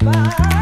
Bye.